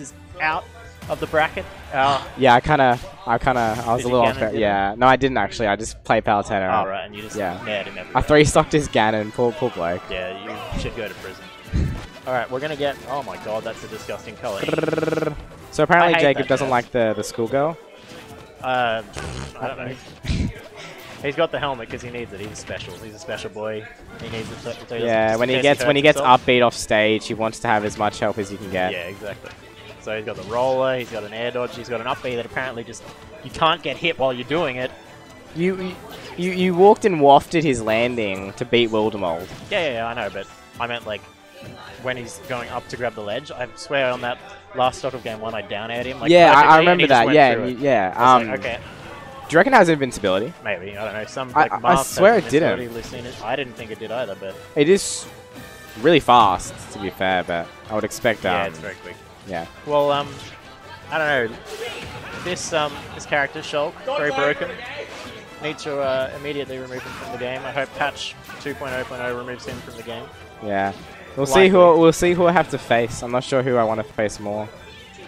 is out of the bracket. Uh, Yeah, I kind of, I kind of, I was a little did Yeah, no, I didn't actually. I just played Palutena. oh, right, and you just Yeah. him I three stocked his Ganon. Poor, poor bloke. Yeah, you should go to prison. Alright, we're gonna get. Oh my god, that's a disgusting color. So apparently Jacob doesn't guy. like the the schoolgirl. Uh, I don't know. He's got the helmet because he needs it. He's special. He's a special boy. He needs it. So, doesn't- Yeah, when he gets when he gets himself. up B off stage, he wants to have as much help as he can get. Yeah, exactly. So he's got the roller. He's got an air dodge. He's got an up B that apparently just you can't get hit while you're doing it. You, you you walked and wafted his landing to beat Wildermold. Yeah, yeah, yeah, I know, but I meant like when he's going up to grab the ledge. I swear on that last stock of game one, I down aired him. Like, yeah, I, I remember that. Yeah, through and it. you- yeah. Um, like, okay, Do you reckon it has invincibility? maybe I don't know. Some I- like I mask swear it didn't. it. I didn't think it did either, but It is really fast, to be fair, but I would expect. Um, yeah, it's very quick. Yeah. Well, um, I don't know. This um, this character Shulk, very broken. Need to uh, immediately remove him from the game. I hope patch 2.0.0 removes him from the game. Yeah. We'll see who we'll see who I have to face. I'm not sure who I want to face more.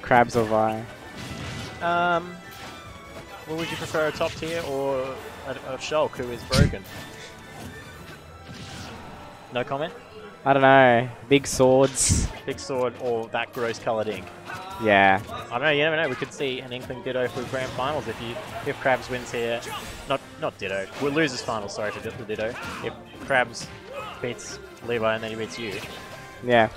Crabs or Vye. Um, well, would you prefer a top tier or a, a Shulk who is broken? No comment. I don't know. Big swords. Big sword or that gross coloured ink. Yeah. I don't know. You never know. We could see an Inkling Ditto for grand finals if you if Crabs wins here. Not not Ditto. We'll lose his finals. Sorry for the Ditto. If Crabs beats Levi and then he beats you, Yeah.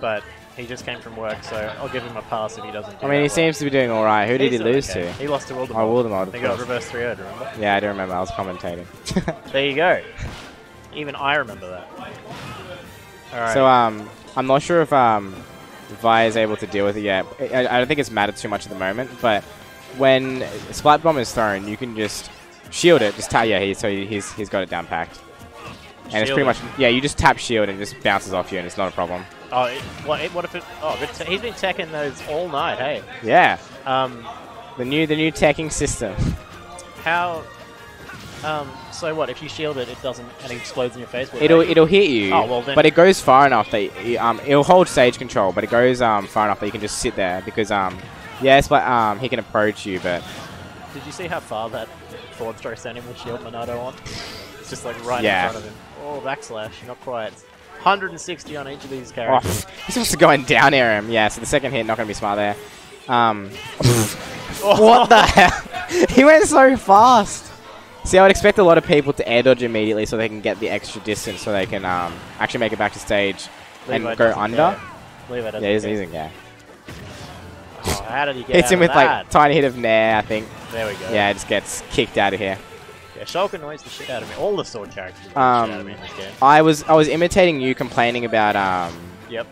but he just came from work, so I'll give him a pass if he doesn't. Do I mean, he that seems to be doing all right. Who well. did he lose okay. to? He lost to Wildermold. Oh, Wildermold, They got reverse 3 0 remember? Yeah, I do remember. I was commentating. There you go. Even I remember that. Alright. So um, I'm not sure if um, Vye is able to deal with it yet. I, I don't think it's mattered too much at the moment. But when Splat Bomb is thrown, you can just shield it. Just tap. Yeah, he, so he- he's he's got it down packed. And it's pretty much yeah. You just tap shield and it just bounces off you, and it's not a problem. Oh, it, what, it, what if it. Oh, but he's been teching those all night, hey. Yeah, Um, the new the new teching system. how. Um, so what? If you shield it, it doesn't. and it explodes in your face? It'll they- it'll hit you. Oh, well then- But it goes far enough that you, um it'll hold stage control, but it goes um far enough that you can just sit there because um yeah, um he can approach you, but Did you see how far that forward stroke sent him with shield Monado on? It's just like right Yeah. in front of him. Oh, backslash. Not quite. 160 on each of these Oh, characters. he's supposed to go and down air him. Yeah, so the second hit not going to be smart there. Um, Oh. what the hell? he went so fast. See, I would expect a lot of people to air dodge immediately so they can get the extra distance so they can um, actually make it back to stage and go under. Levi Yeah, he's using, yeah. Oh, how did he get Hits out him with that? like tiny hit of nair, I think. There we go. Yeah, it just gets kicked out of here. Yeah, Shulk annoys the shit out of me. All the sword characters annoy the shit out of me Um, game. I was I was imitating you complaining about um, Yep.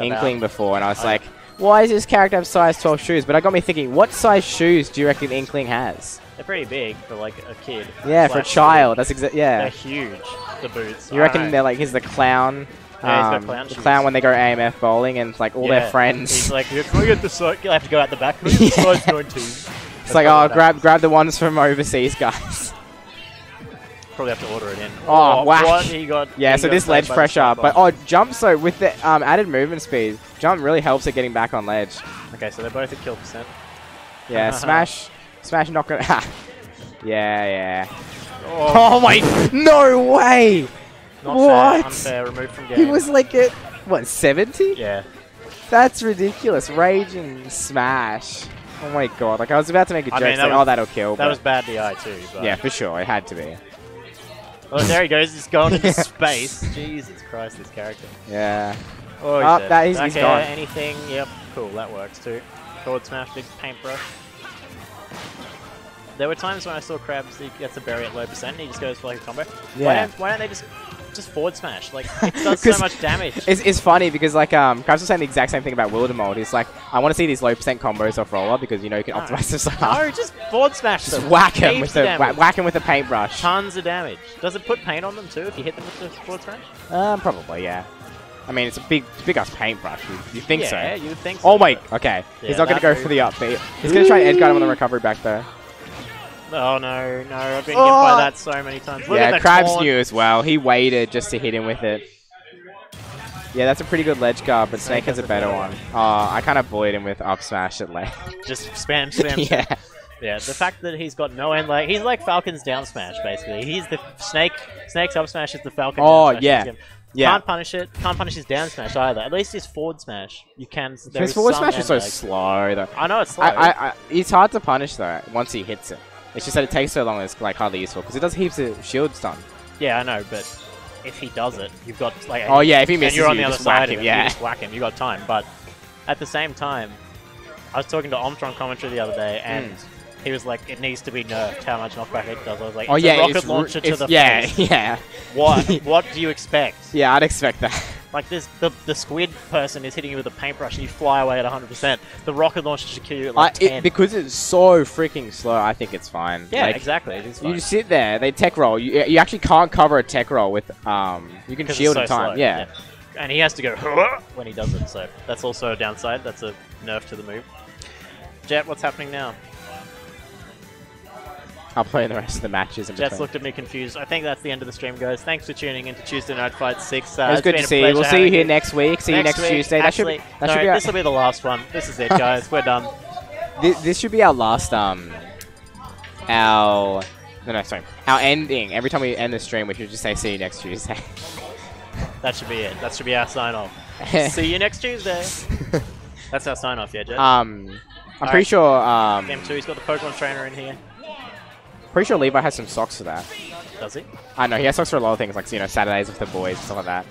Inkling About- before, and I was I- like, why does this character have size 12 shoes? But I got me thinking, what size shoes do you reckon Inkling has? They're pretty big for like a kid. Yeah, for a child. That's exactly Yeah. They're huge. The boots. You reckon don't they're like he's the clown, Yeah, he's got um, clown the shoes. clown when they go AMF bowling and like all Yeah, their friends. He's like, can we get the size? You have to go out the back. Can we the Yeah. size 19? it's like oh grab grab the ones from overseas guys. Probably have to order it in. Oh, he got? yeah, so this ledge pressure, but oh jump so with the um, added movement speed, jump really helps at getting back on ledge. Okay, so they're both at kill percent. Yeah, smash, smash not gonna. yeah, yeah. Oh, Oh my! No way! not what? fair. Unfair. Removed from game. He was like at what 70? Yeah. That's ridiculous. Raging smash. Oh my god! Like I was about to make a joke, mean, that saying, oh, was- "Oh, that'll kill." That was bad DI too. But yeah, for sure. It had to be. Oh, there he goes. He's gone into space. Jesus Christ, this character. Yeah. Oh, Oh, dead. that is- he's okay, gone. anything? Yep. Cool. That works too. Forward smash, big paintbrush. There were times when I saw Crabs, he gets a berry at low percent and he just goes for like a combo. Why Yeah. don't, why don't they just just forward smash? Like, it does so much damage. It's, it's funny because like um, Crabs was saying the exact same thing about Wildermold. He's like, I want to see these low percent combos off roller because you know you can No. optimize this stuff. No, just forward smash Just them. whack him with the damage. whack, him with a paintbrush. Tons of damage. Does it put paint on them too if you hit them with the forward smash? Um, probably yeah. I mean, it's a big, big ass paintbrush. You, you think yeah, so? you think so. Oh my. Okay. Yeah, He's not gonna go for the up B. He's gonna try and edge guard him on the recovery back though. Oh no, no, I've been hit Oh. by that so many times. Look yeah, Crabs taunt. knew as well. He waited just to hit him with it. Yeah, that's a pretty good ledge guard, but Snake, Snake has has a a better better one. Oh, I kind of bullied him with up smash at lane. Just spam, spam. yeah. Yeah, the fact that he's got no end, like he's like Falcon's down smash basically. He's the snake. Snake's up smash is the Falcon. Oh, down smash. yeah. He's- Yeah. Can't punish it. Can't punish his down smash either. At least his forward smash, you can. There His forward smash is so end lag. slow, though. I know it's slow. I, I, I, it's hard to punish, though, once he hits it. It's just that it takes so long, it's like hardly useful, because it does heaps of shield stun. yeah, I know, but if he does it, you've got like. Oh, yeah, if he and misses you're on you, the other side him, yeah. You just whack him. You got time, but at the same time, I was talking to Omtron commentary the other day, and hmm. he was like, "It needs to be nerfed. How much knockback it does?" I was like, Oh, yeah, a rocket it's, launcher to the yeah, face. yeah. What? what do you expect? Yeah, I'd expect that. Like this, the the squid person is hitting you with a paintbrush, and you fly away at 100%. The rocket launcher should kill you at like 10. it, because it's so freaking slow, I think it's fine. yeah, Like, exactly. Fine. You sit there, they tech roll. You, you actually can't cover a tech roll with um. You can shield so in time. slow, Yeah. And he has to go when he does it, so that's also a downside. That's a nerf to the move. Jet, what's happening now? I'll play in the rest of the matches. In Jet's between. looked at me confused. I think that's the end of the stream, guys. Thanks for tuning in to Tuesday Night Fight 6. Uh, It was good to see you. We'll see you here next week. See you next week. Tuesday. That should Actually, that no, should be this will be the last one. This is it, guys. We're done. thi- this should be our last um our no no sorry our ending. Every time we end the stream, we should just say see you next Tuesday. That should be it. That should be our sign off. See you next Tuesday. That's our sign off, yeah, Jet? um, I'm Alright. pretty sure um Game 2, he's got the Pokemon trainer in here. Pretty sure Levi has some socks for that. Does he? I know he has socks for a lot of things like you know Saturdays with the boys and stuff like that.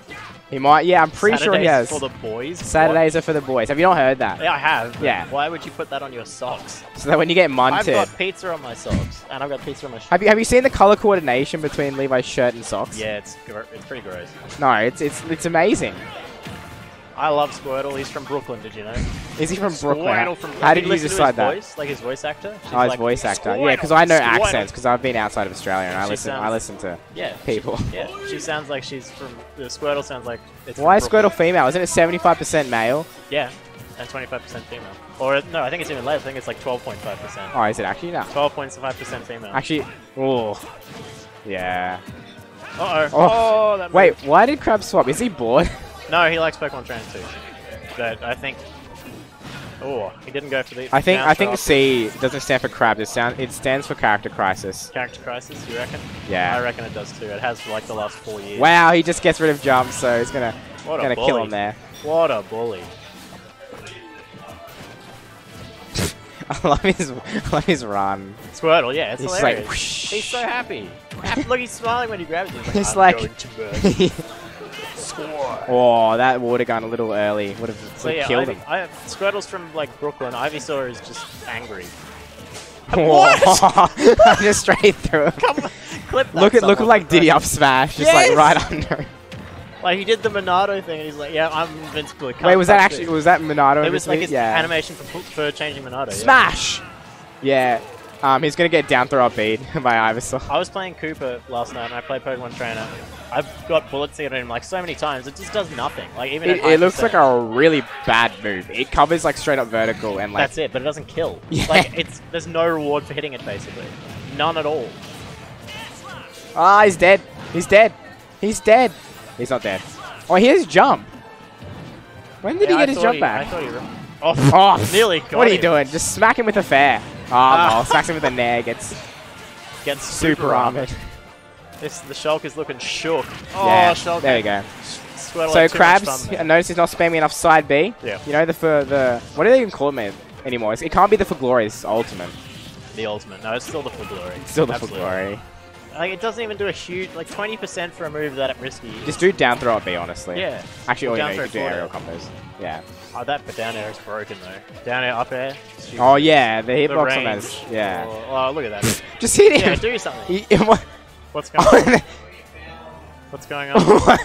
He might yeah I'm pretty sure he Saturdays has. for the boys? Saturdays are for the boys. Have you not heard that? Yeah, I have. Yeah. Why would you put that on your socks? So that when you get I've munted, got pizza on my socks, and I've got pizza on my. Sh- have you have you seen the color coordination between Levi's shirt and socks? yeah, it's gr- it's pretty gross. No, it's it's it's amazing. I love Squirtle. He's from Brooklyn. Did you know? Is he from Brooklyn? Squirtle from. How did you you decide his that? Voice? Like his voice actor. She's Oh, his like, voice actor. "Squirtle, Yeah, because I know Squirtle." accents because I've been outside of Australia and I She listen. I listen to Yeah. people. Yeah, she sounds like she's from. The Squirtle sounds like. It's Why is. Squirtle female? Isn't it seventy five percent male? Yeah, and 25% female. Or no, I think it's even less. I think it's like 12.5%. Oh, is it actually no? 12.5% female. Actually, oh, yeah. Uh oh. Oh. Oh, that Wait, why did Crab swap? Is he bored? No, he likes Pokemon Trainer too. But I think. Oh, he didn't go for the. I think I think. C doesn't stand for Crab. It sound it stands for Character Crisis. Character Crisis, you reckon? Yeah. I reckon it does too. It has for like the last four years. Wow, he just gets rid of jump, so he's gonna What gonna kill him there. What a bully. I love his I love his run. Squirtle, yeah, it's He's hilarious. whoosh. he's so happy. Look, he's smiling when he grabs it. He's like, It's "I'm like- oh, that water gun a little early would have So yeah, killed Ivy, him. I, have Squirtle's from like Brooklyn. Ivysaur is just angry. What? just straight through. Come on, clip that. Look at look at like Diddy up smash, just Yes! like right under. Like he did the Monado thing, and he's like, "Yeah, I'm invincible." Wait, was that actually me." was that Monado? It was like his yeah. animation for, for changing Monado. yeah. Smash. Yeah. Um, he's gonna get down throw up B by Ivysaur. I was playing Cooper last night, and I played Pokemon Trainer. I've got bullet seed on him like so many times. It just does nothing. Like even It, it looks like a really bad move. It covers like straight up vertical and like That's it, but it doesn't kill. Yeah. Like it's there's no reward for hitting it basically, none at all. ah, he's dead. He's dead. He's dead. He's not dead. Oh, he has jump. When did Yeah, he I get his jump he- back? I thought he. Oh, Oh, nearly got What are you him. doing? Just smack him with a fair. Oh, Ah. no. Smacks him with a nair. Gets Gets super armored. This the Shulk is looking shook. Oh, yeah. Shulk. There we go. Squirtle So had too crabs. I notice he's not spamming enough side B. Yeah. You know the for the what do they even call it anymore? It can't be the for glory. It's ultimate. The ultimate. No, it's still the full glory. It's still the Absolutely. for glory. Like it doesn't even do a huge like 20% for a move that at risky. Just do down throw at B, honestly. yeah. Actually, Or oh, you know, down you do aerial combos. Yeah. Oh, that but down air is broken though. Down air, up air. stupid. Oh yeah, the The hitbox on range. those. Yeah. Oh, oh, look at that. Just hit him. yeah, do something. He- what? What's going on? What's going on?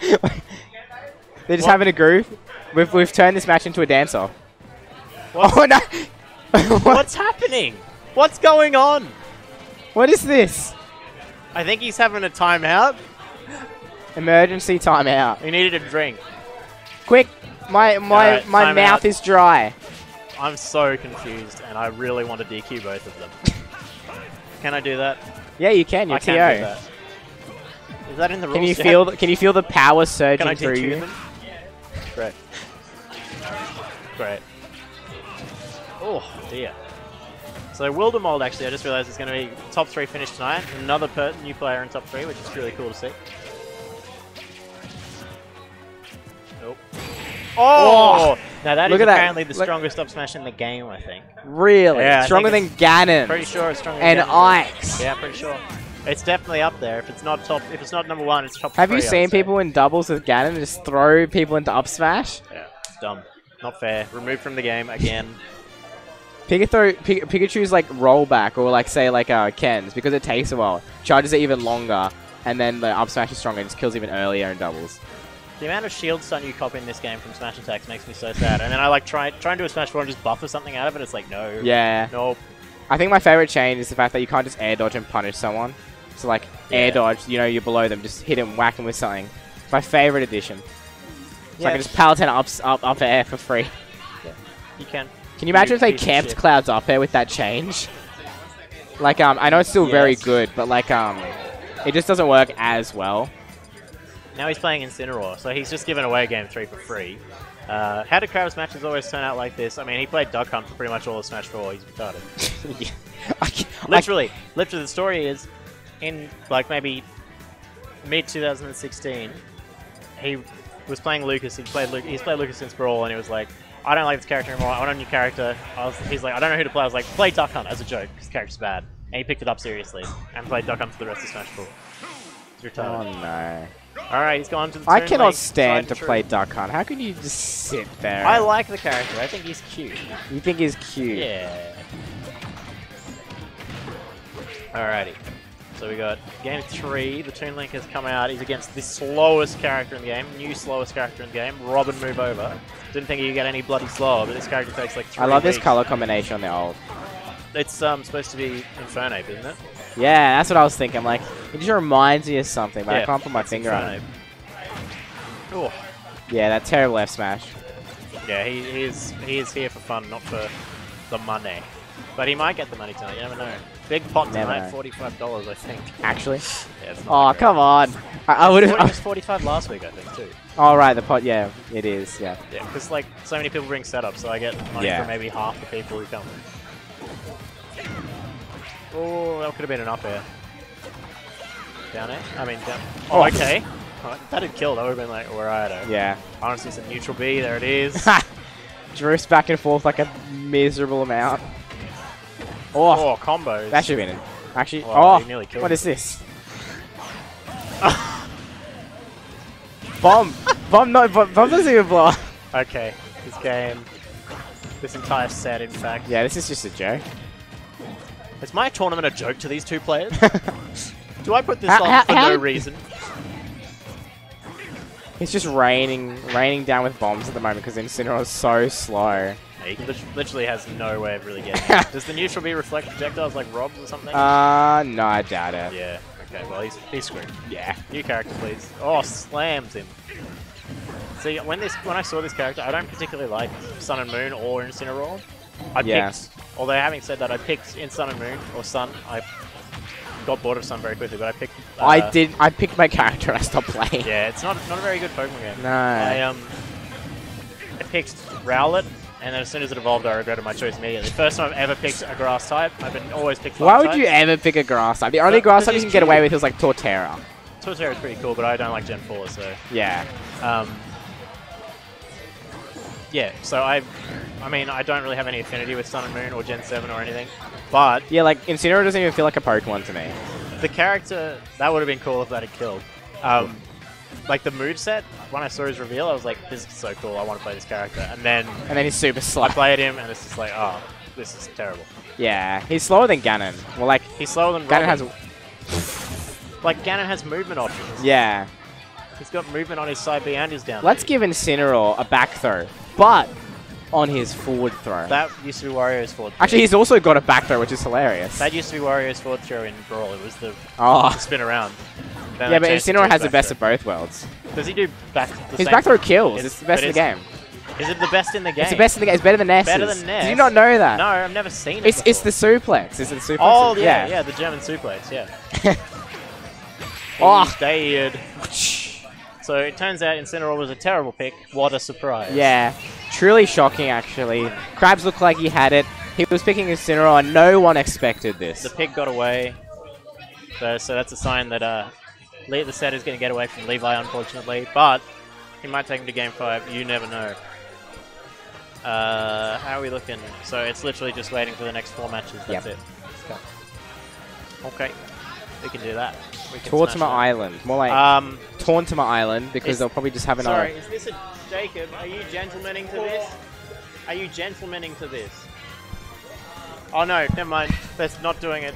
They're just What? having a groove. We've, we've turned this match into a dance off. What's, Oh no! what? what's happening? What's going on? what is this? I think he's having a timeout. Emergency timeout. He needed a drink. Quick! My my Alright, my mouth out. is dry. I'm so confused, and I really want to DQ both of them. Can I do that? Yeah, you can. You're I TO. can do that. Is that in the rules? Can you yet? feel the, can you feel the power surging Can I through you? them? Great. Great. Oh, dear. So Wildermold, actually, I just realized is going to be top three finish tonight. Another per new player in top three, which is really cool to see. Nope. Oh! oh! Now that is Look that. apparently the Look- strongest up smash in the game, I think. Really? Yeah, Stronger than Ganon. Pretty sure it's stronger and than Ganon. Ike's. Yeah, pretty sure. It's definitely up there. If it's not top, if it's not number one, it's top. Have three, you seen people in doubles with Ganon just throw people into up smash? Yeah, it's dumb. Not fair. Removed from the game again. Pikachu, Pikachu's like rollback, or like say like uh, Ken's, because it takes a while, charges it even longer, and then the up smash is stronger, and just kills even earlier and doubles. The amount of shield stun you cop in this game from smash attacks makes me so sad. And then I like try try and do a smash four and just buffer something out of it. It's like no. Yeah. Nope. I think my favorite change is the fact that you can't just air dodge and punish someone. So like air dodge, you know, you're below them, just hit him, whack him with something. It's my favorite addition. So I Yeah. can just Palutena up, up, up air for free. Yeah, You can. Can you imagine if they camped. Clouds up air with that change? Like, um, I know it's still very good, but like, um, it just doesn't work as well. Now he's playing Incineroar, so he's just given away game three for free. Uh, how do Crabs matches always turn out like this? I mean, he played Duck Hunt for pretty much all of Smash 4. He's retarded. Yeah. I ca- I- Literally, literally, the story is in like maybe mid 2016, he was playing Lucas. He played Lu- he's played Lucas since Brawl, and he was like, "I don't like this character anymore. I want a new character." I was, he's like, "I don't know who to play." I was like, "Play Duck Hunt as a joke. This character's bad," and he picked it up seriously and played Duck Hunt for the rest of Smash 4. He's oh no. All right, he's gone to the. I cannot stand to play. Duck Hunt. How can you just sit there? I like the character. I think he's cute. You think he's cute? Yeah. Alrighty. So we got game three. The Toon Link has come out. He's against the slowest character in the game, new slowest character in the game, Robin Move Over. Didn't think you'd get any bloody slower, but this character takes like three I love this color combination on the old. It's um supposed to be Infernape, isn't it? Yeah, that's what I was thinking. Like, it just reminds me of something, but I can't put my finger on it. Infernape. Oh, Yeah, that terrible F smash. yeah, he, he is he is here for fun, not for the money. But he might get the money tonight. You never know. Big pot tonight, know. forty-five dollars, I think. Actually. Yeah, Oh, come on. I, I would It was have. 45 last week, I think, too. Oh, right, the pot. Yeah, it is. Yeah. Yeah, because like so many people bring setups, so I get money Yeah. for maybe half the people who come. Oh, that could have been an up air. Down air? I mean, down. Oh, Oh. okay. That had killed. That would have been like, alright. Yeah. Honestly, it's a neutral B. There it is. Drifts back and forth like a miserable amount. Oh, oh, combos. that should have been it. Actually, Oh, oh, he nearly killed what is this? Bomb! Bomb, no, bomb, bomb doesn't even blow. Okay, this game, this entire set, in fact. Yeah, this is just a joke. Is my tournament a joke to these two players? Do I put this How- on how- for how no reason? It's just raining, raining down with bombs at the moment because Incineroar is so slow. He lit- literally has no way of really getting it. Does the neutral B reflect projectiles like Rob's or something? Uh, no, I doubt it. yeah. Okay, well, he's, he's screwed. Yeah. New character, please. Oh, slams him. See, when this when I saw this character, I don't particularly like Sun and Moon or Incineroar. I Yeah. picked, although having said that, I picked in Sun and Moon, or Sun. I got bored of Sun very quickly, but I picked... Uh, I did. I picked my character and I stopped playing. Yeah, it's not, not a very good Pokemon game. No. I, um, I picked Rowlet, and then as soon as it evolved, I regretted my choice immediately. First time I've ever picked a grass type. I've been always picked Why would you ever pick a grass type? The only But- grass type you can get away with is like Torterra. Torterra is pretty cool, but I don't like Gen 4, so... Yeah. Um, yeah, so I, I mean, I don't really have any affinity with Sun and Moon or Gen 7 or anything, but Yeah, like Incineroar doesn't even feel like a Pokemon to me. the character, that would have been cool if that had killed. Um, like the mood set, when I saw his reveal, I was like, this is so cool, I want to play this character. And then And then he's super slow. I played him, and it's just like, oh, this is terrible. Yeah, he's slower than Ganon. Well, like He's slower than Ganon Robin. has. Like, Ganon has movement options. Yeah. He's got movement on his side B and his down Let's B. give Incineroar a back throw, but on his forward throw. That used to be Wario's forward throw. Actually, he's also got a back throw, which is hilarious. That used to be Wario's forward throw in Brawl. It was the oh. spin around. Then Yeah, but Incineroar has the best throw. of both worlds. Does he do back? The His back throw kills. It's- It's, the best in the game. Is it the best in the game? It's the best in the game. It's better than Ness's. Better than Did Ness? you not know that? No, I've never seen it. It's it's the suplex. Is it the suplex? Oh yeah, yeah, the German suplex. Yeah. Oh. Dead. So it turns out Incineroar was a terrible pick. What a surprise. Yeah, truly shocking actually. Crabs looked like he had it. He was picking Incineroar and no one expected this. The pick got away. So, so that's a sign that uh, the set is going to get away from Levi, unfortunately. But he might take him to game five. You never know. Uh, how are we looking? So it's literally just waiting for the next four matches. That's Yep. it. Okay. We can do that. We can. Island. More like Um, Tauntima Island because is- they'll probably just have sorry, another. is this a Jacob? Are you gentlemaning to this? Are you gentlemaning to this? Oh no, never mind. They're not doing it.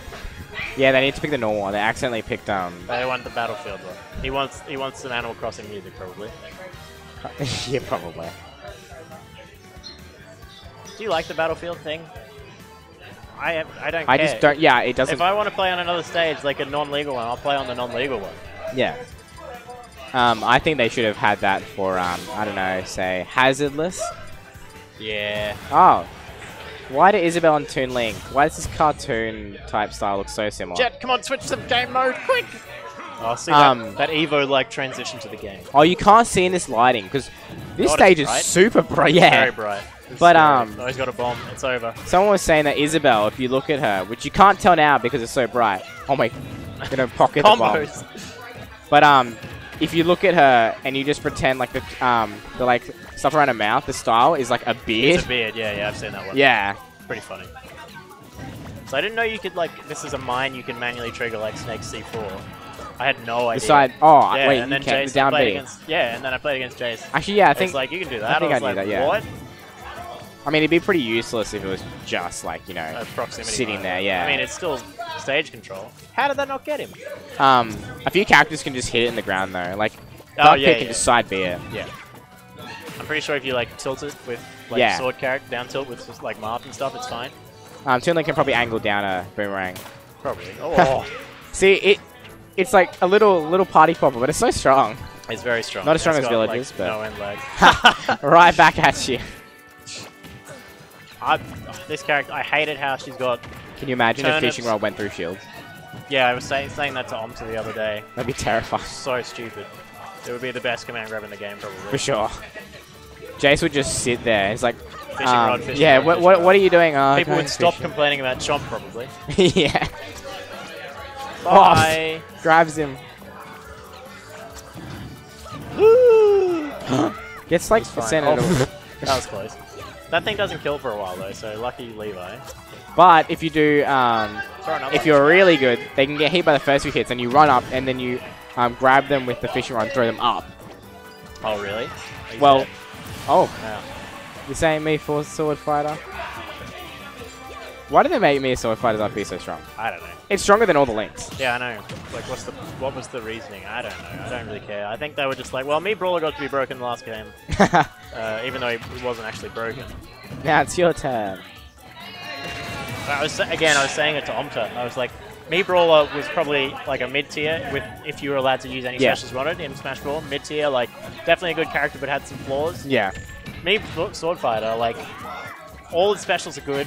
Yeah, they need to pick the normal one. They accidentally picked um. They want the battlefield one. He wants he wants some Animal Crossing music probably. yeah, probably. Do you like the battlefield thing? I have, I don't I care. just don't. Yeah, it doesn't. If I want to play on another stage, like a non-legal one, I'll play on the non-legal one. Yeah. Um, I think they should have had that for um, I don't know, say hazardless. Yeah. Oh, why did Isabelle and Toon Link? Why does this cartoon type style look so similar? Jet, come on, switch to game mode, quick! Oh, see Um, that, that Evo like transition to the game. Oh, you can't see in this lighting because this God, stage is bright. super bright. Yeah. Very bright. It's But, scary. um, oh, he's got a bomb. It's over. Someone was saying that Isabelle, if you look at her, which you can't tell now because it's so bright. Oh my, gonna pocket the bomb. Combos. But um, if you look at her and you just pretend like the um, the like stuff around her mouth, the style is like a beard. It's a beard. Yeah, yeah, I've seen that one. yeah. Pretty funny. So I didn't know you could like. This is a mine you can manually trigger like Snake C4. I had no idea. The side. Oh Yeah, wait, and you then can Jace the down B. against. Yeah, and then I played against Jace. Actually, yeah, I think. it's like you can do that. I, think I was knew like, that, yeah. what? I mean, it'd be pretty useless if it was just like you know, Sitting mine. there, yeah. I mean, it's still stage control. How did that not get him? um, a few characters can just hit it in the ground though. Like, Oh Dark yeah, yeah. can just side B it. yeah. I'm pretty sure if you like tilt it with like Yeah. sword character down tilt with just, like Marth and stuff, it's fine. Um, Toon can probably angle down a boomerang. Probably. Oh, See, it, it's like a little little party popper, but it's so strong. it's very strong. Not as strong It's as got, Villagers, like, but- no end lag. right back at you. I, this character, I hated how she's got. Can you imagine if fishing rod went through shields? Yeah, I was saying saying that to Omta the other day. That'd be terrifying So stupid. It would be the best command grab in the game, probably. for sure. Jace would just sit there. He's like, Fishing um, rod, fishing yeah. rod, What what are you doing? Oh, People would stop fishing." complaining about Chomp, probably. yeah. Bye. Grabs him. Gets like sent Oh, that was close. That thing doesn't kill for a while though, so lucky Levi. But if you do, um, if you're really good, they can get hit by the first few hits, and you run up, and then you um, grab them with the fishing rod, and throw them up. Oh really? Well, dead? oh, Yeah. you're saying me for sword fighter? Why do they make me a sword fighter's RP so strong? I don't know. It's stronger than all the links. Yeah, I know. Like, what's the what was the reasoning? I don't know. I don't really care. I think they were just like, well, Mii Brawler got to be broken last game, uh, even though he wasn't actually broken. now it's your turn. I was again, I was saying it to Omta. I was like, Mii Brawler was probably like a mid tier with if you were allowed to use any Yeah. specials wanted in Smash Brawl. Mid tier, like definitely a good character, but had some flaws. Yeah. Me sword fighter, like all the specials are good.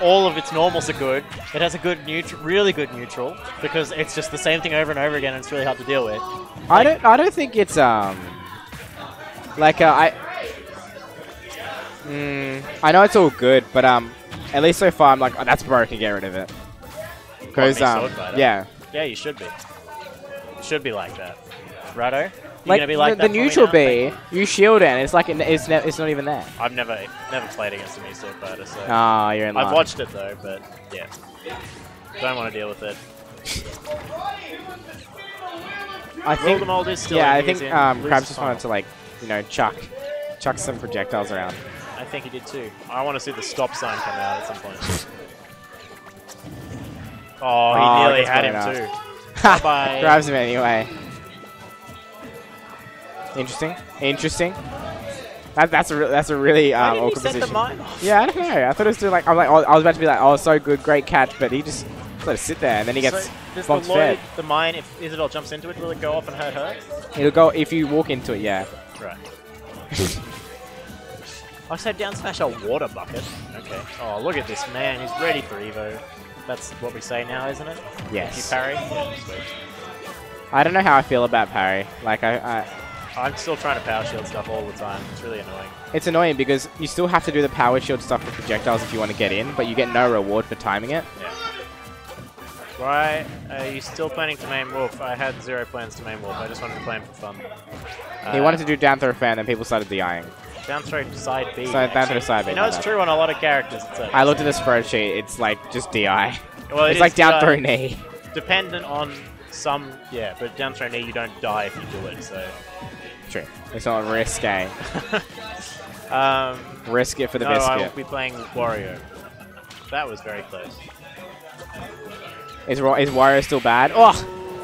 All of its normals are good. It has a good neutral, really good neutral, because it's just the same thing over and over again, and it's really hard to deal with. I don't. I don't think it's um. Like uh, I. Mm, I know it's all good, but um, at least so far I'm like, oh, that's broken. Get rid of it. Because um, yeah, Yeah, you should be. You should be like that. Righto? Like, like the, the neutral? B, you shield it, and it's like it- it's ne- it's not even there. I've never never played against a Mii Swordfighter, so Oh, you're in I've line. watched it though, but yeah, don't want to deal with it. I think. Wildemold is still. Yeah, I think in um, Crabs just wanted to like, you know, chuck, chuck some projectiles around. I think he did too. I want to see the stop sign come out at some point. Oh, he Oh, nearly had him blown too. Bye. Grabs him anyway. Interesting. Interesting. That, that's a re- that's a really Why um, didn't awkward set the position. mine off? Yeah, I don't know. I thought it was doing like I'm like oh, I was about to be like oh so good great catch, but he just let it sit there and then he gets so does the Lloid, fed. the mine, if Isidore jumps into it, will it go off and hurt her? It'll go if you walk into it. Yeah. Right. I said down smash a water bucket. Okay. Oh, look at this man. He's ready for Evo. That's what we say now, isn't it? If you Yes. parry? Yeah, sweet. I don't know how I feel about parry. Like I, I I'm still trying to power shield stuff all the time. It's really annoying. It's annoying because you still have to do the power shield stuff with projectiles if you want to get in, but you get no reward for timing it. Yeah. Why are you still planning to main Wolf? I had zero plans to main Wolf. I just wanted to play him for fun. he Uh, wanted to do down throw fan, then people started DIing. down throw side B. So down throw side B, You know, it's true on a lot of characters. I looked at the spreadsheet, it's like just DI. well, it it's like down throw knee. Dependent on some, yeah, but down throw knee, you don't die if you do it. So, True. It's not risque. um, Risk it for the no, I will be playing Wario. That was very close. Is, is Wario still bad? Oh!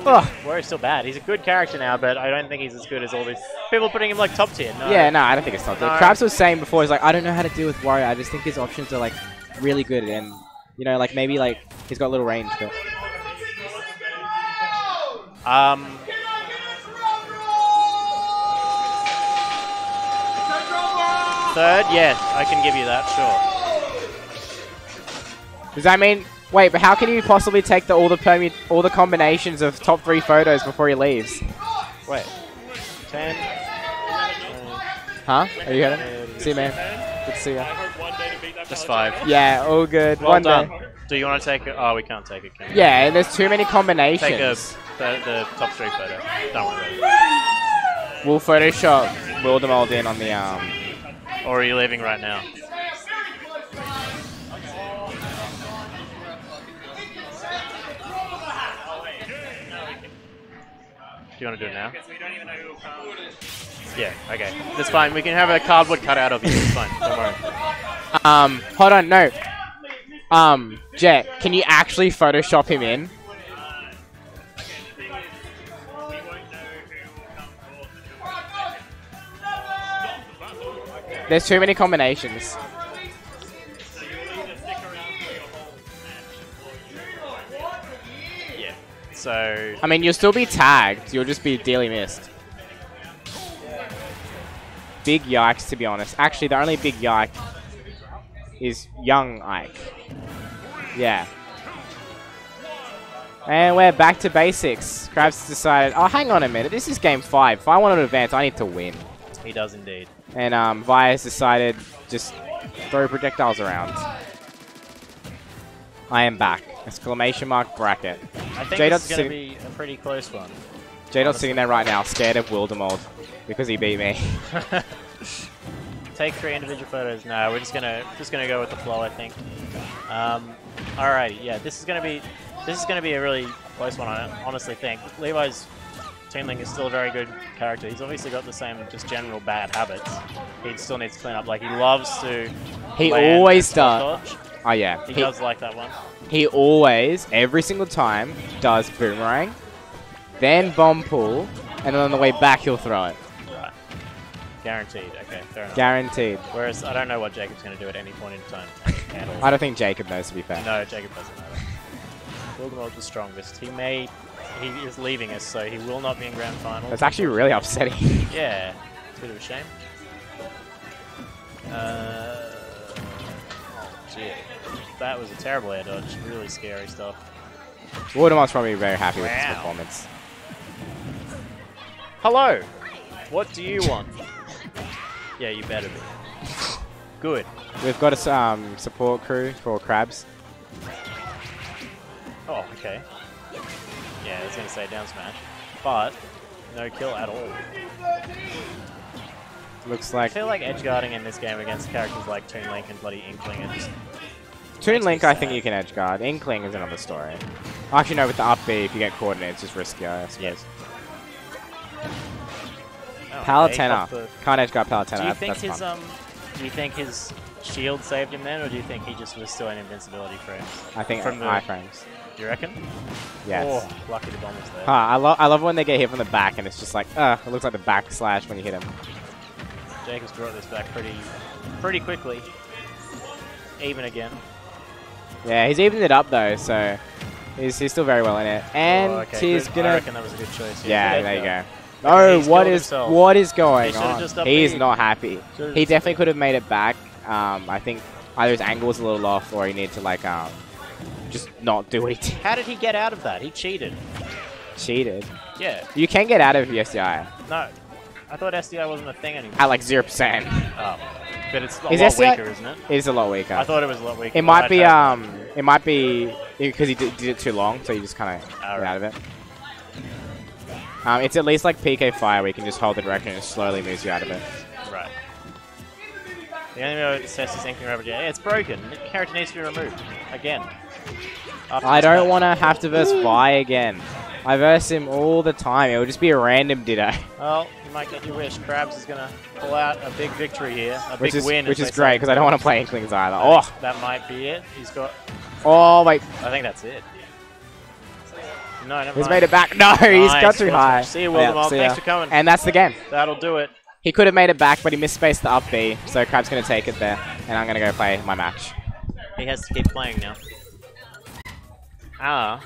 Oh! Wario's still bad. He's a good character now, but I don't think he's as good as all these people putting him like top tier. No. Yeah, no, I don't think it's not. No. Crabs was saying before, he's like, I don't know how to deal with Wario. I just think his options are like really good, and you know, like maybe like he's got a little range, but Um, third, yes, I can give you that. Sure. does that mean? Wait, but how can you possibly take the all the permu- all the combinations of top three photos before he leaves? Wait. Ten. Huh? Are you heading? uh, See you, man. Good to see you. Just five. Yeah, all good. Well One done. day. Do you want to take it? Oh, we can't take it. Can we? Yeah, there's too many Take a, combinations. the, the top three photo. Don't worry about We'll Photoshop Wildemold in on the um. Or are you leaving right now? Do you want to do it now? Yeah, okay. That's fine. We can have a cardboard cutout of you. It's fine. Don't worry. Um, hold on, no. Um, Jet, can you actually Photoshop him in? There's too many combinations. Yeah. So, I mean, you'll still be tagged. You'll just be dearly missed. Big yikes, to be honest. Actually, the only big yike is young Ike. Yeah. And we're back to basics. Crabs decided, oh, hang on a minute. This is game five. If I want to advance, I need to win. He does indeed. And um, Vye has decided just throw projectiles around. I am back. Exclamation mark bracket. I think J-Dot's this is going to be a pretty close one. J-Dot's sitting there right now, scared of Wildemold because he beat me. Take three individual photos. No, we're just gonna just gonna go with the flow. I think. Um, alrighty, yeah. This is gonna be this is gonna be a really close one. I honestly think Levi's Toon Link is still a very good character. He's obviously got the same just general bad habits. He still needs to clean up. Like he loves to. He always does. Oh yeah, He, he, does like that one. he always, every single time, does boomerang, then bomb pull, and then on the way back he'll throw it. Right. Guaranteed. Okay, fair enough. Guaranteed. Whereas I don't know what Jacob's gonna do at any point in time. I don't think Jacob knows to be fair. No, Jacob doesn't know that. Wildemold's the strongest. He may... He is leaving us, so he will not be in grand final. That's actually really upsetting. Yeah. It's a bit of a shame. Uh... Gee. That was a terrible air dodge. Really scary stuff. Wildemold's probably very happy with his performance. Hello! What do you want? yeah, you better be. Good. We've got a um, support crew for Crabs. Oh, okay. Yeah, I was gonna say down smash. But, no kill at all. Looks like... I feel like edge guarding in this game against characters like Toon Link and bloody Inkling are just Toon Link. I think you can edge guard. Inkling is another story. Actually, no. With the up B, if you get coordinates, it's just riskier. I suppose. Yes. Oh, Palutena. the- Can't edge guard Palutena. Do you think his fun. um? Do you think his shield saved him then, or do you think he just was still in invincibility frames? I think from the- iframes. Do you reckon? Yes. Oh, lucky the bomb was there. Huh, I love I love when they get hit from the back and it's just like, uh, it looks like the backslash when you hit him. Jacobs brought this back pretty, pretty quickly. Even again. Yeah, he's evened it up though, so he's, he's still very well in it. And Oh, okay, he's gonna I reckon that was a good choice. Yeah, good there you go. he's what is himself. what is going He on? up He's not happy. Should've He definitely could have made it back. Um, I think either his angle was a little off or he needed to like um, just not do did. How did he get out of that? He cheated. cheated. Yeah. You can get out of SDI. No. I thought SDI wasn't a thing anymore. At like 0%. Oh. But it's a Is lot SDI weaker, isn't it? It is a lot weaker. I thought it was a lot weaker. It might be um, it might be because he did, did it too long, so you just kind of get Alright. out of it. Um, it's at least like PK Fire, where you can just hold the direction and it slowly moves you out of it. Right. The only way to assess is anything rubber yeah, it's broken. The character needs to be removed. Again. I don't want to have to verse Vye again. I verse him all the time. It would just be a random Ditto, Well, you might get your wish. Crabs is going to pull out a big victory here. A which big is win. which is great because I don't want to play Inklings either. Oh, That might be it. He's got... oh wait, I think that's it. No, never he's mind. made it back. No, he's got too high. See you, Oh, yeah, Wildermold. see ya. Thanks for coming. And that's the game. That'll do it. He could have made it back, but he misspaced the up B, so Crab's going to take it there, and I'm going to go play my match. He has to keep playing now. Ah,